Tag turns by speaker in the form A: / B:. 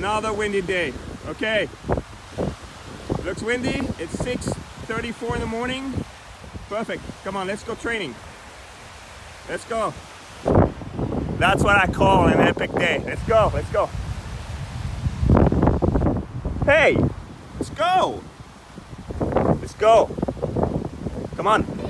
A: Another windy day. Okay. Looks windy. It's 6.34 in the morning. Perfect. Come on, let's go training. Let's go. That's what I call an epic day. Let's go, let's go. Hey, let's go. Let's go. Come on.